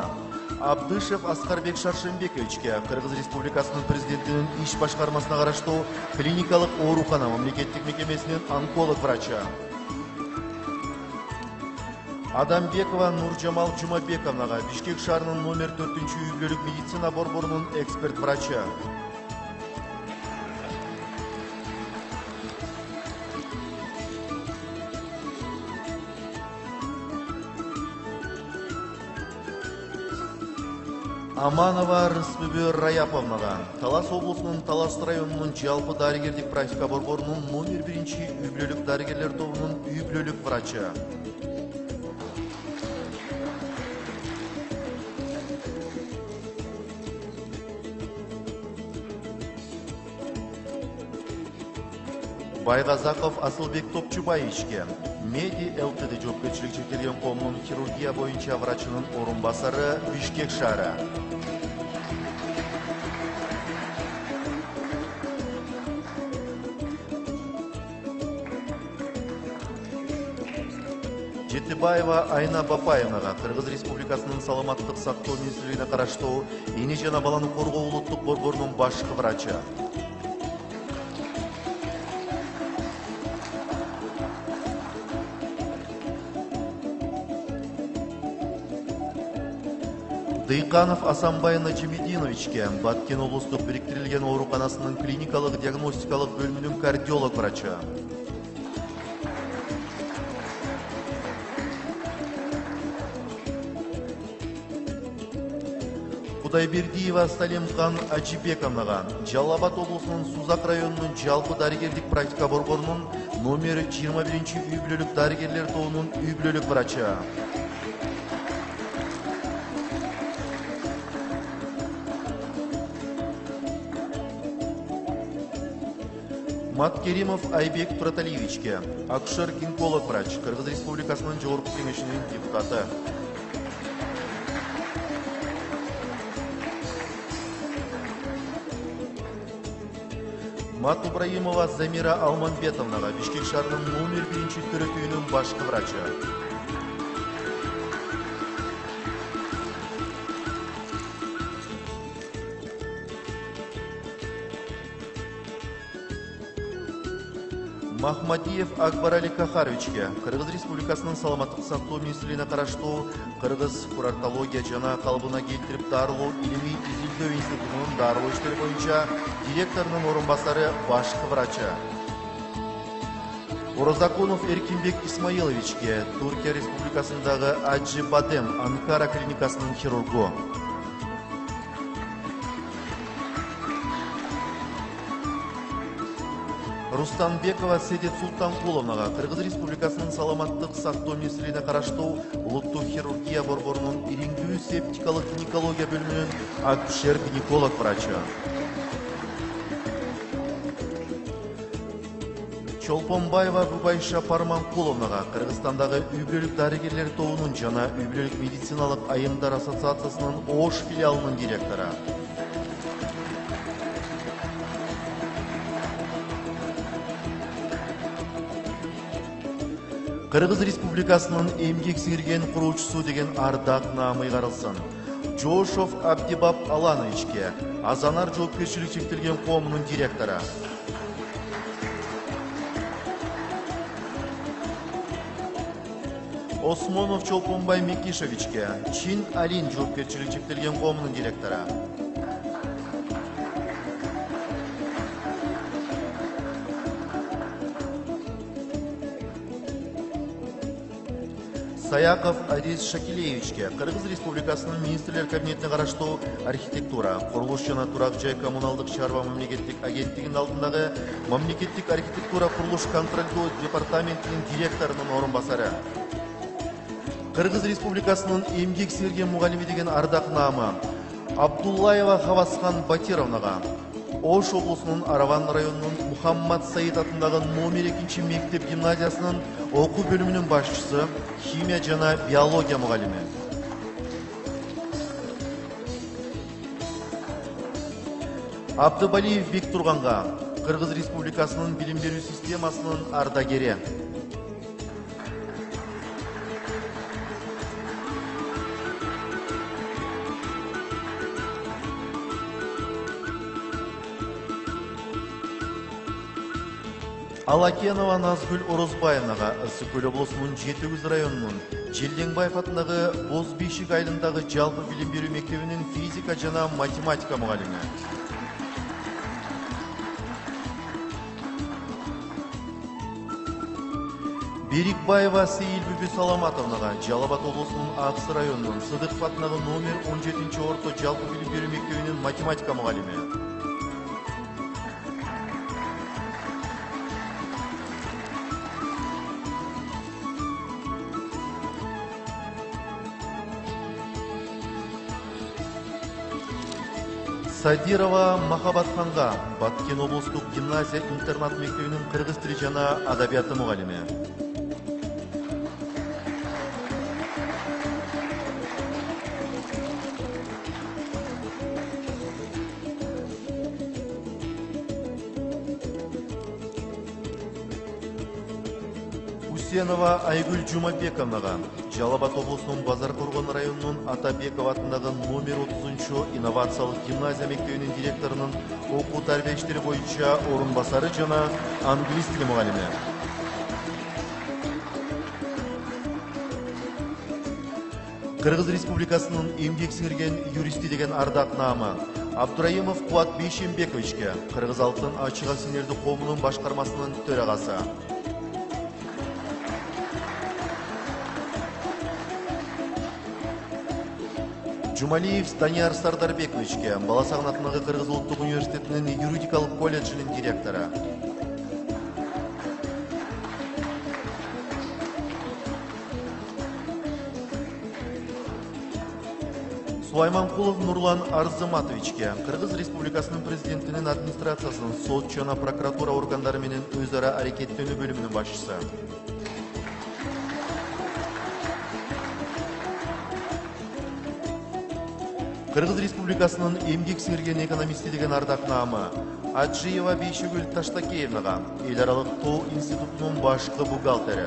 Абдышев Аскарбек Шаршембековичке Кыргыз Республикасынын президентинин иш башкармасына караштуу клиникалык оорукана мамлекеттик мекемесинин онколог врачы. Адамбекова Нуржамал Жумабековнага Бишкек шаарынын номер 4 үй бүлөлүк медицина борборунун эксперт врачы. Аманова Рысбүбү Раяповнаға Талас облысының Талас районының жалпы дарыгердик практика борборунун номер биринчи үй бүлөлүк дарыгерлер тобунун үй бүлөлүк врачы. Байғазақов Асылбек Топчубаевичке Меди ЛТД жоопкерчилиги чектелген коомдун хирургия боюнча врачынын орун басары Бишкек шаары. Жетибаева Айна Бапаевнага Кыргыз Республикасынын саламаттык сактоо министрлигине караштуу эне жана баланы коргоо улуттук борборунун башкы врачы. Дыйканов Асанбай Начимединовичке Баткен облустук бириктирилген ооруканасынын клиникалык диагностикалык бөлүмүнүн кардиолог врачы. Кудайбердиева Сталимхан Аджибековнаға Жалабат облысының Сузак районунун жалпы дарыгердик практика борборунун номер 21 үй бүлөлүк дарыгерлер тобунун үй бүлөлүк врачы. Маткеримов Айбек Тураталиевичке, акушер гинеколог врач, Кыргыз Республикасынын жогорку кеңешинин депутаты. Мат Ибраимова Замира Алманбетовнаға Бишкек шаарынын номер биринчи төрөтүүнүн башкы врачы. Махмадиев акбарали кахаровичке кыргыз республикасынын саламаттык сактоо министрлигине караштуу кыргыз курортология жана калыбына келтирип дарылоо илимий изилдөө институтунун дарылоо иштери боюнча директорунун орун басары башкы врачы. Орозакунов эркинбек исмаиловичке туркия республикасындагы аджи бадем анкара клиникасынын хирургу рустанбекова седет султанкуловнага кыргыз республикасынын саламаттык сактоо министрлигине караштуу улуттук хирургия борборунун ириңдүү септикалык гинекология бөлүмүнүн акушер гинеколог врачы. Чолпонбаева губайша парманкуловнага кыргызстандагы үй бүлөлүк дарыгерлер тобунун жана үй бүлөлүк медициналык айымдар ассоциациясынын ош филиалынын директору. Кыргыз республикасынын эмгек сиңирген куруучусу деген ардак наамы ыйгарылсын. Жошов абдибап алановичке азанар жоопкерчилиги чектелген коомунун директору. Осмонов чолпонбай мекишевичке чин алин жоопкерчилиги чектелген коомунун директору. Саяков адис шакилеевичке кыргыз республикасынын министрлер кабинетине караштуу архитектура курулуш жана турак жай коммуналдык чарба мамлекеттик агенттигинин алдындагы мамлекеттик архитектура курулуш контролдоо департаментинин директорунун орун басары кыргыз республикасынын эмгек сиңирген мугалими деген ардак наамы абдуллаева хавасхан батировнага ош облусунун араван районунун мухаммад саид атындагы номер экинчи мектеп гимназиясынын окуу бөлүмүнүн башчысы химия жана биология мугалими. Абдыбалиев бектурганга кыргыз республикасынын билим берүү системасынын ардагери алакенова назгүл орозбаевнага ысык көл облусунун жети көз районунун желдеңбаев атындагы боз айылындагы жалпы билим берүү мектебинин физика жана математика мугалими берикбаева сейилбүбү саламатовнага жалал абад облусунун аксы районунун сыдыков атындагы номер он жетинчи орто жалпы билим берүү мектебинин математика мугалими садирова махабатханга баткен облустук гимназия интернат мектебинин кыргыз тили жана адабияты мугалими Усенова Айгүл Жумабековнага Жалал Абад облусунун Базар Коргон районунун Атабеков атындагы номер 30 инновациялык гимназия мектебинин директорунун окуу тарбия иштери боюнча орун басары жана англис тили мугалими Кыргыз Республикасынын эмгек сиңирген юристи деген ардак наамы Абдурайымов Кубат Бейшембековичке Кыргыз Алтын ачыга синерди коомунун башкармасынын төрагасы Жумалиев Станияр Сардарбековичке Баласагын атындагы Кыргыз улуттук университетинин юридикалык колледжинин директору. Сулайманкулов Нурлан Арзыматовичке Кыргыз Республикасынын президентинин администрациясынын сот жана прокуратура органдары менен өз ара аракеттенүү бөлүмүнүн башчысы. Кыргыз Республикасынын эмгек сиңирген экономисти деген ардак наамы Аджиева Бейшигүл Таштакеевнага эл аралык тоо институтунун башкы бухгалтери.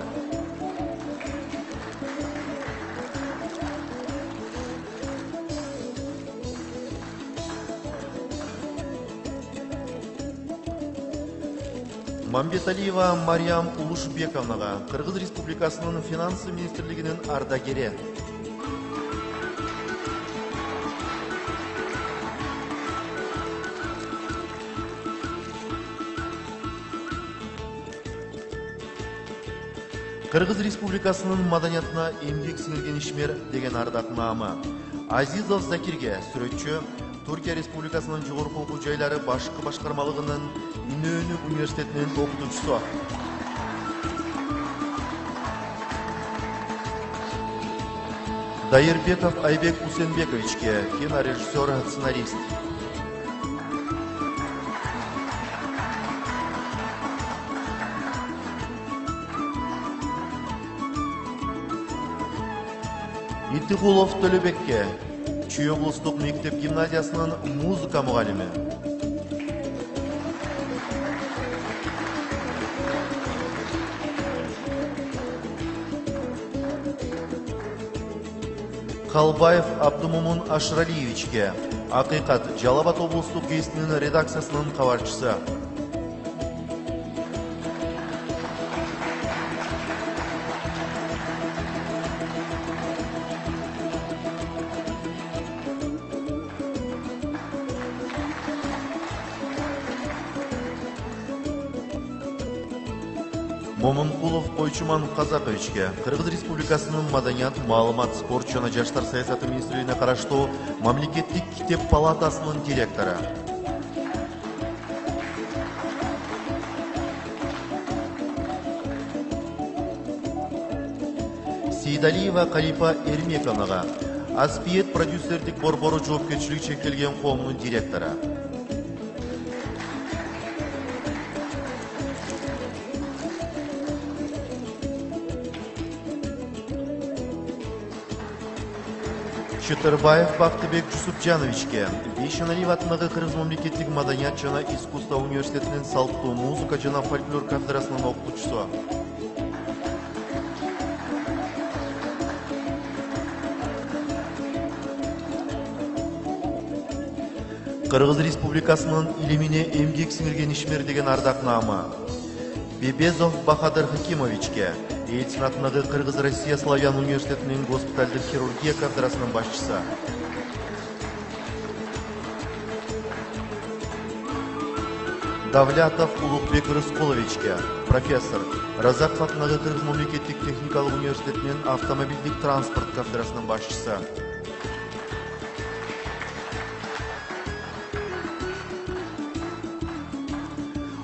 мамбеталиева мариям улушбековнага кыргыз республикасынын финансы министрлигинин ардагери кыргыз республикасынын маданиятына эмгек сиңирген ишмер деген ардак наамы азизов закирге сүрөтчү туркия республикасынын жогорку окуу жайлары башкы башкармалыгынын инөөнү университетинин окутуучусу. Дайырбеков айбек усенбековичке кинорежиссер сценарист итигулов төлөбекке чүй облустук мектеп гимназиясынын музыка мугалими калбаев абдумумун ашралиевичке акыйкат жалал абад облустук гезитинин редакциясынын койчуман казаковичке кыргыз республикасынын маданият маалымат спорт жана жаштар саясаты министрлигине караштуу мамлекеттик китеп палатасынын директору. Сейдалиева калипа эрмековнага аспиет продюсердик борбору жоопкерчилиги чектелген коомунун директору. Чытырбаев Бактыбек Жусупжановичке Бейшаналиев атындагы Кыргыз мамлекеттик маданият жана искусство университетинин салттуу музыка жана фольклор кафедрасынын окутуучусу Кыргыз Республикасынын илимине эмгек сиңирген ишмер деген ардак наамы Бебезов Бахадыр Хакимовичке. Ельцин атындагы Кыргыз Россия Славян университетинин госпитальдык хирургия кафедрасынын башчысы Давлятов Улукбек Рыскуловичке профессор Разаков атындагы Кыргыз мамлекеттик техникалык университетинин автомобилдик транспорт кафедрасынын башчысы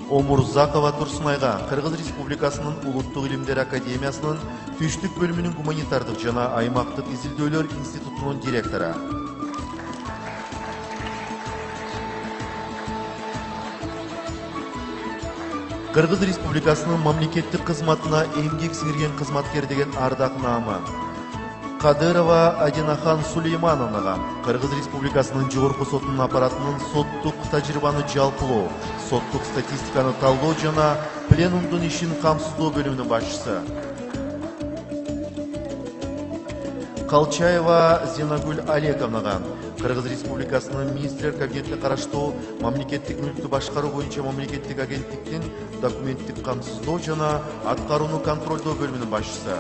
омурзакова турсунайга кыргыз республикасынын улуттук илимдер академиясынын түштүк бөлүмүнүн гуманитардык жана аймактык изилдөөлөр институтунун директору. Кыргыз республикасынын мамлекеттик кызматына эмгек сиңирген кызматкер деген ардак наамы. Кадырова адинахан сулеймановнага кыргыз республикасынын жогорку сотунун аппаратынын соттук тажрыйбаны жалпылоо соттук статистиканы талдоо жана пленумдун ишин камсыздоо бөлүмүнүн башчысы калчаева зинагүл олеговнага кыргыз республикасынын министрлер кабинетине караштуу мамлекеттик мүлктү башкаруу боюнча мамлекеттик агенттиктин документтик камсыздоо жана аткарууну контролдоо бөлүмүнүн башчысы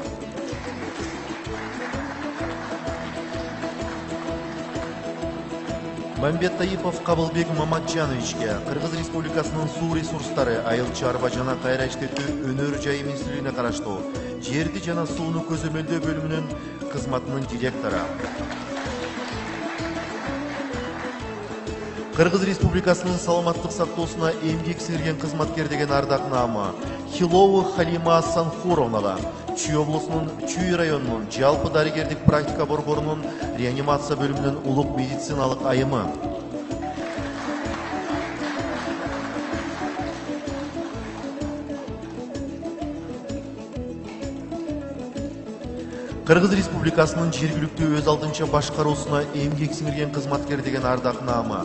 мамбет таипов кабылбек маматжановичке кыргыз республикасынын суу ресурстары айыл чарба жана кайра иштетүү өнөр жайы министрлигине караштуу жерди жана сууну көзөмөлдөө бөлүмүнүн кызматынын директору кыргыз республикасынын саламаттык сактоосуна эмгек сиңирген кызматкер деген ардак наамы хилова халима санфуровнага чүй облусунун чүй районунун жалпы дарыгердик практика борборунун реанимация бөлүмүнүн улук медициналык айымы. Кыргыз республикасынын жергиликтүү өз алдынча башкаруусуна эмгек сиңирген кызматкер деген ардак наамы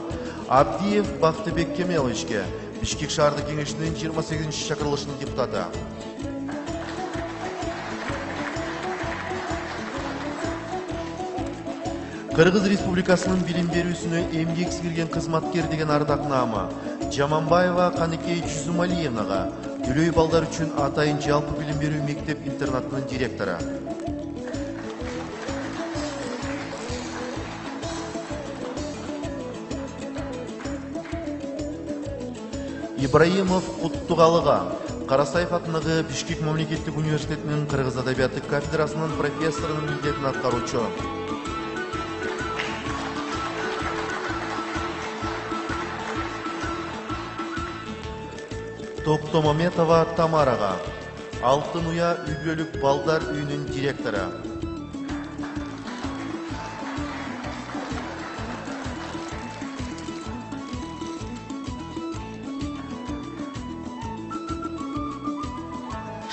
абдиев бактыбек кемеловичке бишкек шаардык кеңешинин жыйырма сегизинчи чакырылышынын депутаты. Кыргыз республикасынын билим берүүсүнө эмгек сиңирген кызматкер деген ардак наамы жаманбаева каныкей жүзүмалиевнага дүлөй балдар үчүн атайын жалпы билим берүү мектеп интернатынын директору ибраимов куттугалыга карасаев атындагы бишкек мамлекеттик университетинин кыргыз адабияты кафедрасынын профессорунун милдетин аткаруучу токтомаметова тамарага алтын уя үй бүлөлүк балдар үйүнүн директору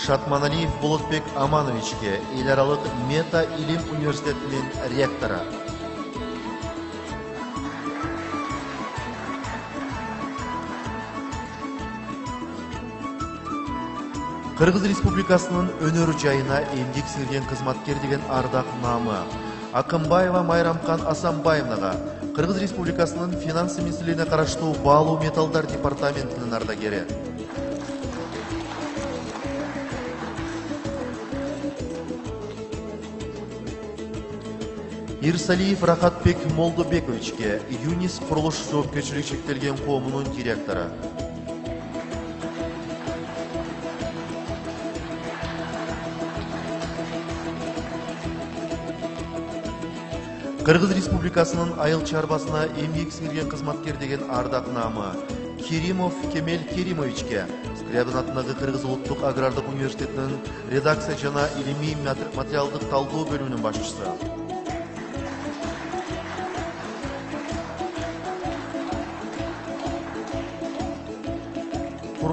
шатманалиев болотбек амановичке эл аралык мета илим университетинин ректору кыргыз республикасынын өнөр жайына эмгек сиңирген кызматкер деген ардак наамы акымбаева майрамкан асанбаевнага кыргыз республикасынын финанс министрлигине караштуу баалуу металлдар департаментинин ардагери ирсалиев рахатбек молдобековичке юнис курулуш жоопкерчилиги чектелген коомунун директору кыргыз республикасынын айыл чарбасына эмгек сиңирген кызматкер деген ардак наамы керимов кемел керимовичке скрябин атындагы кыргыз улуттук агрардык университетинин редакция жана илимий материалдык талдоо бөлүмүнүн башчысы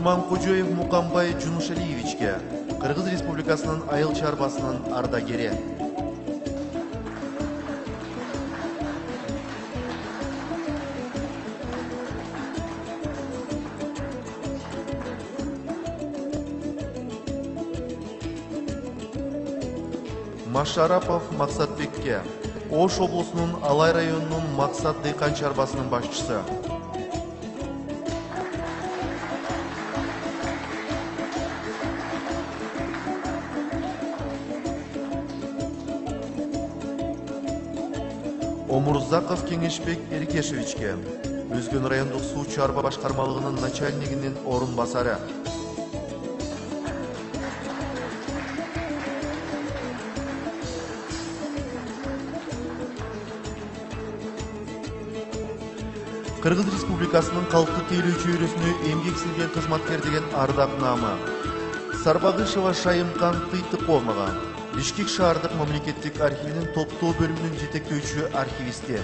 курманкожоев мукамбай жунушалиевичке кыргыз республикасынын айыл чарбасынын ардагери машарапов максатбекке ош облусунун алай районунун максат дыйкан чарбасынын башчысы омурзаков кеңешбек эркешевичке өзгөн райондук суу чарба башкармалыгынын начальнигинин орун басары кыргыз республикасынын калкты тейлөө чөйрөсүнө эмгек сиңирген кызматкер деген ардак наамы сарбагышева шайымкан тыйтыковага бишкек шаардык мамлекеттик архивинин топтоо бөлүмүнүн жетектөөчү архивисти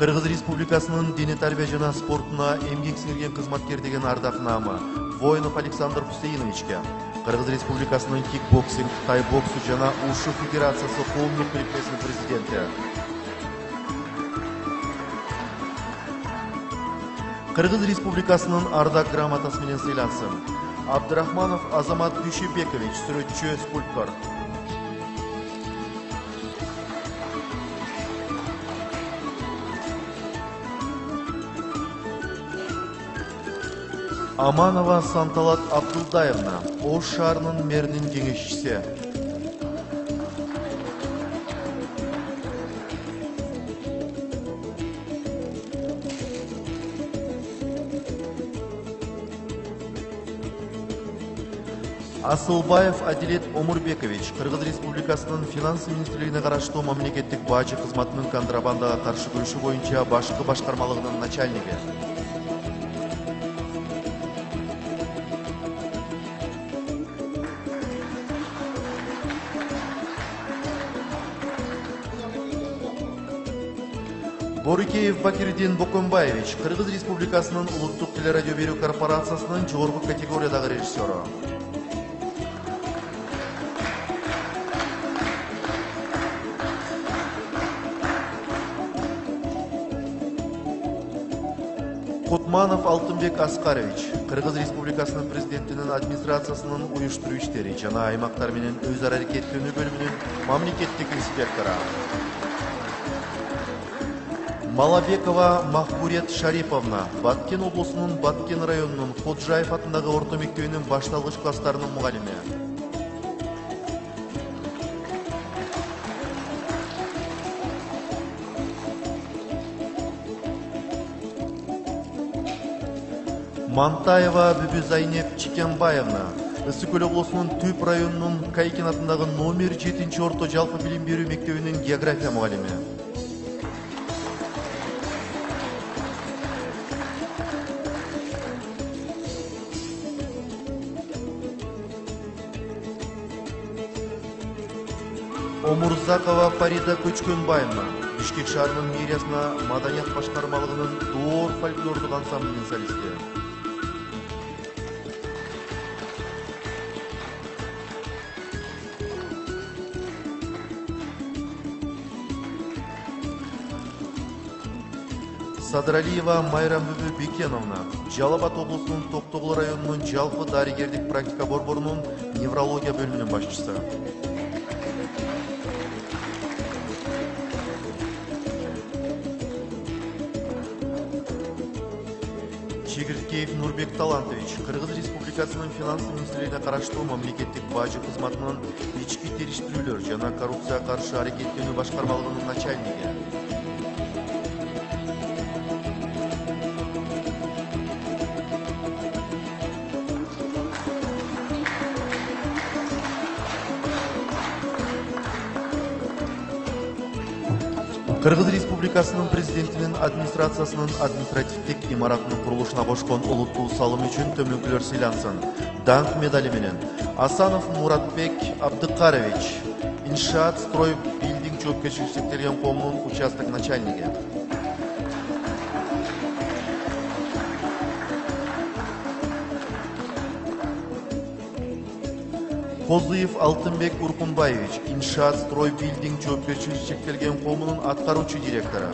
кыргыз республикасынын дене тарбия жана спортуна эмгек сиңирген кызматкер деген ардак наамы воинов александр хусейновичке кыргыз республикасынын кикбоксинг тайбоксу жана ушу федерациясы коомдук кирикмесинин президенти. Кыргыз республикасынын ардак грамотасы менен сыйлансын. Абдрахманов азамат дүйшөбекович сүрөтчү скульптор. Аманова санталат абдулдаевна ош шаарынын мэринин кеңешчиси асылбаев адилет омурбекович кыргыз республикасынын финанс министрлигине караштуу мамлекеттик бажы кызматынын контрабандага каршы күрөшүү боюнча башкы башкармалыгынын начальниги. Борикеев бакирдин бокомбаевич кыргыз республикасынын улуттук телерадио берүү корпорациясынын жогорку категориядагы режиссеру кутманов алтынбек аскарович кыргыз республикасынын президентинин администрациясынын уюштуруу иштери жана аймактар менен өз ара аракеттенүү бөлүмүнүн мамлекеттик инспектору малабекова махбурет шариповна баткен облысының баткен районының ходжаев атындағы орта мектебінің башталғыш класстарының мұғалімі. Мантаева бүбүзайнеп чикенбаевна ысык көл облусунун түп районунун кайкин атындагы номер жетинчи орто жалпы билим берүү мектебинин география мугалими омурзакова фарида көчкөнбаевна бишкек шаарынын мэриясына маданият башкармалыгынын доор фольклордук ансамблинин солисти садыралиева майрам бүбү бекеновна жалал абад облусунун районунун жалпы дарыгердик практика борборунун неврология бөлүмүнүн башчысы чегирткеев нурбек талантович кыргыз республикасынын финанс министрлигине караштуу мамлекеттик бажы кызматынын ички териштирүүлөр жана коррупцияга каршы аракеттенүү башкармалыгынын начальниги кыргыз республикасынын президентинин администрациясынын административдик имаратынын курулушуна кошкон олуттуу салым үчүн төмөнкүлөр сыйлансын. Даңк медали менен асанов муратбек абдыкарович. Иншаат строй билдинг жоопкерчилиги шектелген коомунун участок начальниги. Козыев алтынбек уркунбаевич иншаат строй билдинг жоопкерчилиги шектелген коомунун аткаруучу директору.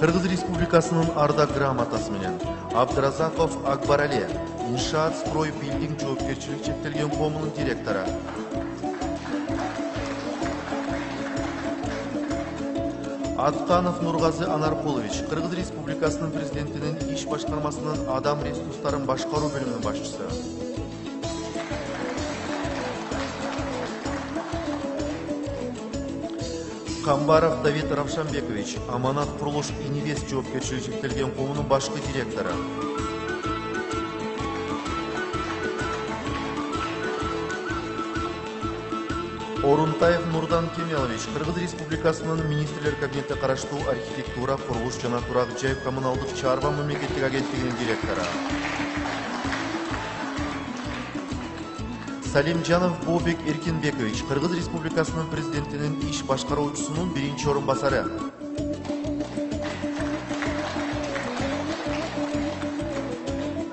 Кыргыз республикасынын ардак грамотасы менен абдыразаков акбарали иншаат строй билдинг жоопкерчилиги шектелген коомунун директору. Атканов нургазы анаркулович кыргыз республикасынын президентинин иш башкармасынын адам ресурстарын башкаруу бөлүмүнүн башчысы камбаров давид равшанбекович аманат курулуш инвест жоопкерчилиги шектелген коомунун башкы директору орунтаев нурдан кемелович кыргыз республикасынын министрлер кабинетине караштуу архитектура курулуш жана турак жай коммуналдык чарба мамлекеттик агенттигинин директору. Салимжанов бообек эркинбекович кыргыз республикасынын президентинин иш башкаруучусунун биринчи орун басары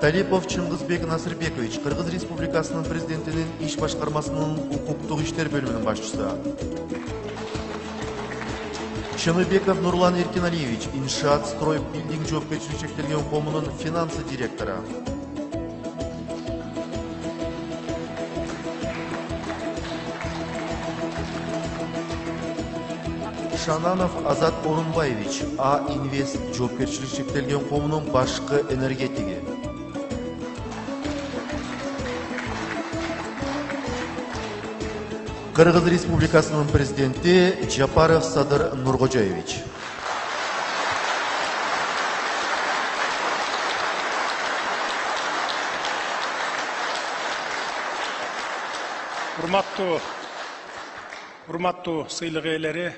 талипов чыңгызбек насырбекович кыргыз республикасынын президентинин иш башкармасынын укуктук иштер бөлүмүнүн башчысы. Чыныбеков нурлан эркиналиевич иншаат строй билдинг жоопкерчилиги шектелген коомунун финансы директору. Шананов азат орунбаевич а инвест жоопкерчилиги шектелген коомунун башкы энергетиги. Кыргыз республикасынын президенти жапаров садыр нуркожоевич урматтуу урматтуу сыйлык ээлери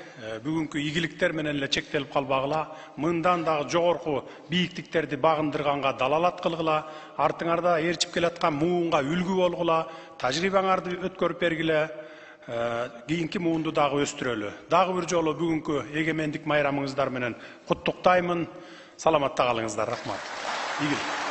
бүгүнкү ийгиликтер менен эле чектелип калбагыла мындан дагы жогорку бийиктиктерди багындырганга далалат кылгыла артыңарда ээрчип келаткан муунга үлгү болгула тажрыйбаңарды өткөрүп бергиле кийинки муунду дагы өстүрөлү. Дагы бир жолу бүгүнкү эгемендик майрамыңыздар менен куттуктаймын саламатта калыңыздар. Рахмат. Ийгилик